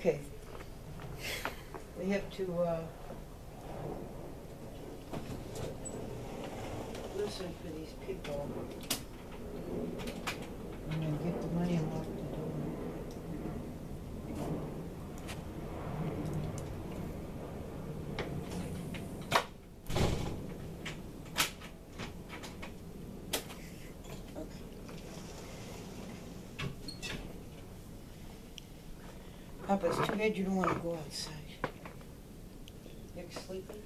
Okay. We have to, uh, listen for these people. Huh, it's too bad you don't want to go outside. You're sleeping?